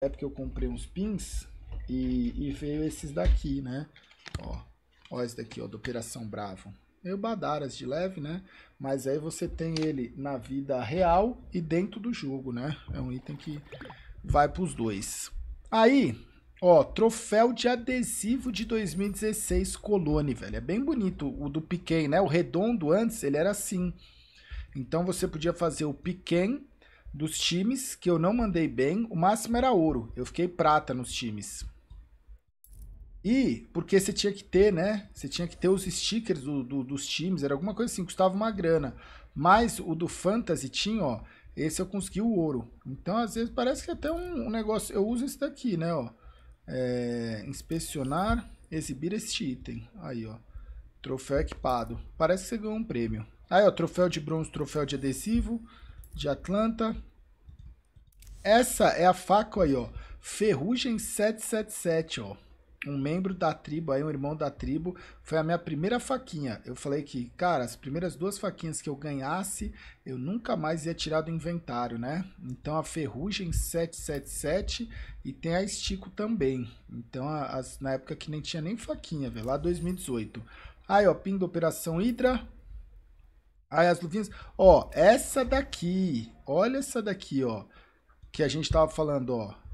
época eu comprei uns pins e, e veio esses daqui, né? Ó, ó esse daqui, ó, da Operação Bravo. Meio badaras de leve, né? Mas aí você tem ele na vida real e dentro do jogo, né? É um item que vai pros dois. Aí, ó, troféu de adesivo de 2016 Colone, velho. É bem bonito o do Piquen, né? O redondo antes, ele era assim. Então você podia fazer o Piquen dos times que eu não mandei bem. O máximo era ouro. Eu fiquei prata nos times. E porque você tinha que ter, né? Você tinha que ter os stickers do, do, dos times, era alguma coisa assim, custava uma grana. Mas o do Fantasy tinha, ó. Esse eu consegui o ouro. Então, às vezes, parece que é até um, um negócio. Eu uso esse daqui, né? Ó. É, inspecionar, exibir este item. Aí, ó. Troféu equipado. Parece que você ganhou um prêmio. Aí, ó. Troféu de bronze, troféu de adesivo. De Atlanta. Essa é a faca aí, ó. Ferrugem 777, ó um membro da tribo, aí um irmão da tribo, foi a minha primeira faquinha. Eu falei que, cara, as primeiras duas faquinhas que eu ganhasse, eu nunca mais ia tirar do inventário, né? Então a Ferrugem 777 e tem a Estico também. Então as, na época que nem tinha nem faquinha, velho, lá 2018. Aí, ó, pin da Operação Hydra. Aí as luvinhas, ó, essa daqui, olha essa daqui, ó, que a gente tava falando, ó